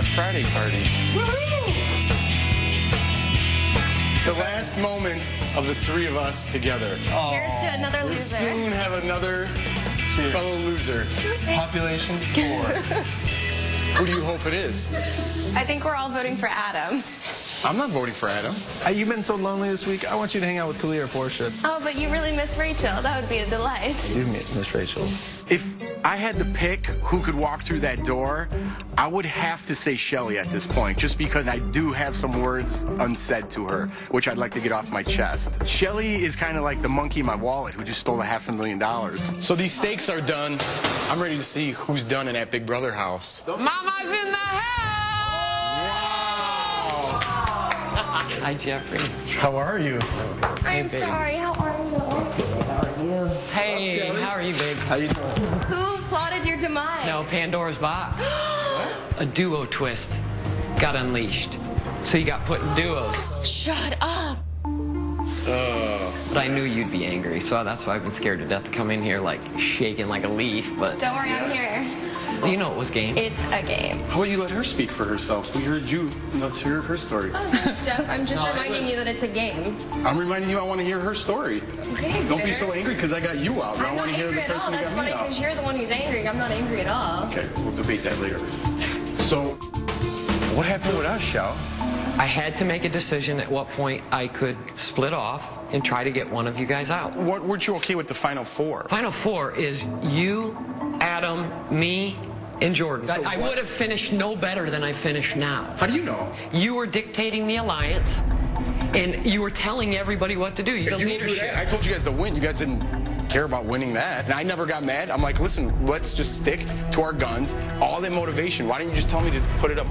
our Friday party. The last moment of the three of us together. Here's to another loser. We'll soon have another fellow loser. Population four. Who do you hope it is? I think we're all voting for Adam. I'm not voting for Adam. Uh, you've been so lonely this week. I want you to hang out with Kalia or Porsche. Oh, but you really miss Rachel. That would be a delight. You miss Rachel. If I had to pick who could walk through that door, I would have to say Shelly at this point, just because I do have some words unsaid to her, which I'd like to get off my chest. Shelly is kind of like the monkey in my wallet who just stole a half a million dollars. So these stakes are done. I'm ready to see who's done in that Big Brother house. Mama's in the house! Hi, Jeffrey. How are you? I'm baby. sorry. How are you? How are you? Hey, how are you, babe? How you doing? Who plotted your demise? No, Pandora's box. A duo twist got unleashed. So you got put in duos. Shut up. Uh. But I knew you'd be angry, so that's why I've been scared to death to come in here like shaking like a leaf. But Don't worry, I'm here. You know it was game. It's a game. How about you let her speak for herself? We heard you. Let's hear her story. Oh, thanks, Jeff. I'm just No, reminding was- you that it's a game. I'm reminding you I want to hear her story. Okay, Don't be so angry because I got you out. Now I I'm want not to hear angry the at all. person who That's got funny because you're the one who's angry. I'm not angry at all. Okay, we'll debate that later. So, what happened with us, Shao? I had to make a decision at what point I could split off and try to get one of you guys out. What weren't you okay with the final four? Final four is you, Adam, me, and Jordan. So I, I would have finished no better than I finished now. How do you know? You were dictating the alliance, and you were telling everybody what to do. The You- leadership. I told you guys to win. You guys didn't care about winning that. And I never got mad. I'm like, listen, let's just stick to our guns. All that motivation. Why didn't you just tell me to put it up?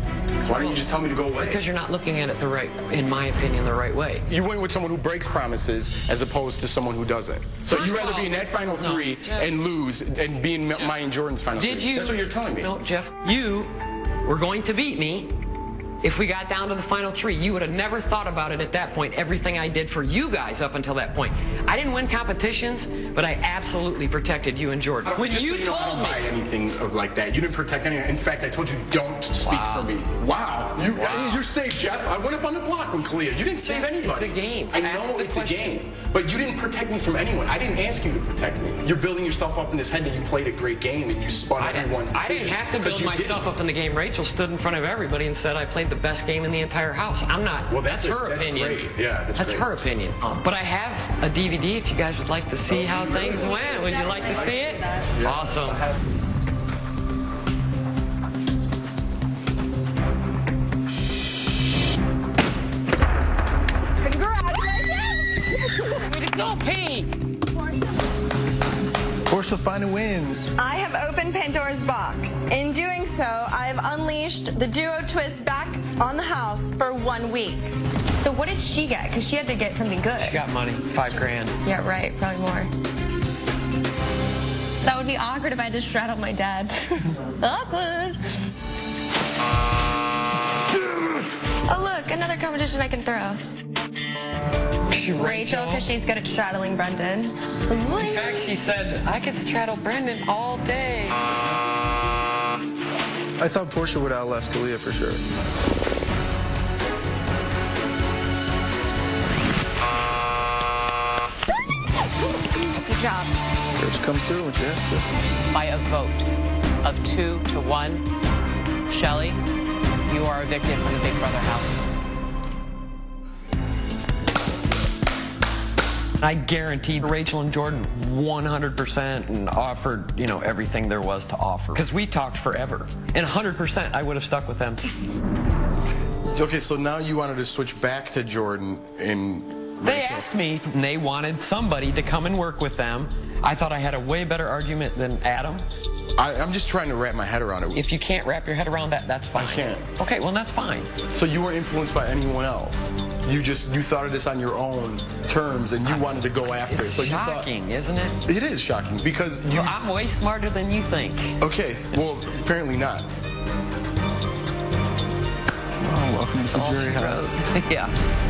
Why didn't you just tell me to go away? Because you're not looking at it the right, in my opinion, the right way. you went with someone who breaks promises as opposed to someone who doesn't. So First you'd rather all- be in that final No, three Jeff. and lose and be in mine and Jordan's final Did three. you? That's what you're telling me. No, Jeff. You were going to beat me. If we got down to the final three, you would have never thought about it at that point. Everything I did for you guys up until that point. I didn't win competitions, but I absolutely protected you and Jordan. When you you told me, anything of like that. You didn't protect anyone. In fact, I told you don't speak Wow. for me. Wow. You, You're safe, Jeff. I went up on the block with Kalia. You didn't save anybody. it's a game. I Ask know it's a game. But you didn't protect me from anyone. I didn't ask you to protect me. You're building yourself up in this head that you played a great game and you spun I everyone's I didn't have to build myself didn't. up in the game. Rachel stood in front of everybody and said I played the best game in the entire house. I'm not. Well, that's a- her that's opinion. great. Yeah, that's great. her opinion. Um, but I have a DVD if you guys would like to see how things went. Would you like to see it? Awesome. Way to go, Pete! Porsche finally wins. I have opened Pandora's box. In doing so, I have unleashed the duo twist back on the house for one week. So what did she get? Because she had to get something good. She got money, five grand. Yeah, right. Probably more. That would be awkward if I just straddled my dad. awkward. Oh, look, another competition I can throw. Rachel, because she's good at straddling Brendon. In fact, she said, I could straddle Brendon all day. I thought Porsche would outlast Kalia for sure. Good job. Porsche comes through when she has to. By a vote of two to one, Shelly, you are evicted from the Big Brother house. I guaranteed Rachel and Jordan 100% and offered, you know, everything there was to offer. Because we talked forever. And 100% I would have stuck with them. Okay, so now you wanted to switch back to Jordan and Rachel. They asked me, and they wanted somebody to come and work with them. I thought I had a way better argument than Adam. I, I'm just trying to wrap my head around it. If you can't wrap your head around that, that's fine. I can't. Okay, well, that's fine. So you weren't influenced by anyone else. You just you thought of this on your own terms, and you wanted to go after. It's it. So you shocking, isn't it? it is shocking because you. Well, I'm way smarter than you think. Okay, well apparently not. Oh, welcome to All Jury House. yeah.